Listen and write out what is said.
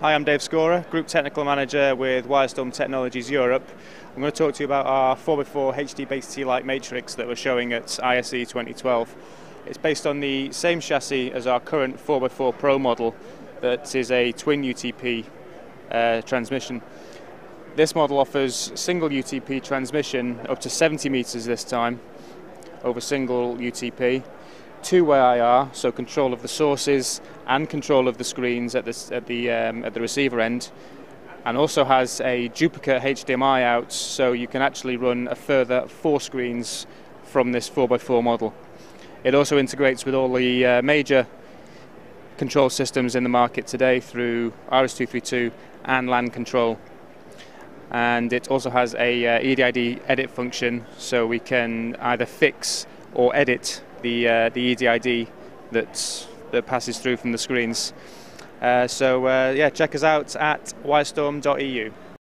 Hi, I'm Dave Scorer, Group Technical Manager with WyreStorm Technologies Europe. I'm going to talk to you about our 4x4 HDBaseT-Lite matrix that we're showing at ISE 2012. It's based on the same chassis as our current 4x4 Pro model that is a twin UTP uh, transmission. This model offers single UTP transmission up to 70 meters this time over single UTP two-way IR, so control of the sources and control of the screens at the, at the, um, at the receiver end, and also has a duplicate HDMI out, so you can actually run a further four screens from this 4x4 model. It also integrates with all the uh, major control systems in the market today through RS-232 and LAN control. And it also has a uh, EDID edit function, so we can either fix or edit the uh, the EDID that that passes through from the screens. Uh, so uh, yeah, check us out at wyrestorm.eu.